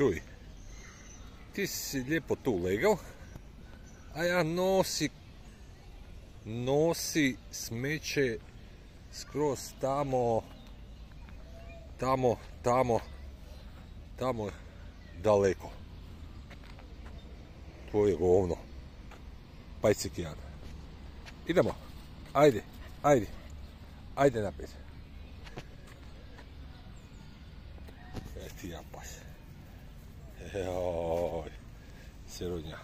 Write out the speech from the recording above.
čuj, ti si lijepo tu legao, a ja nosi, nosi smeće skroz tamo, tamo, tamo, tamo daleko. Tvoje govno. Pajcikijan. Idemo. Ajde, ajde. Ajde naprijed. E ja pas. 哎呦，十六斤啊！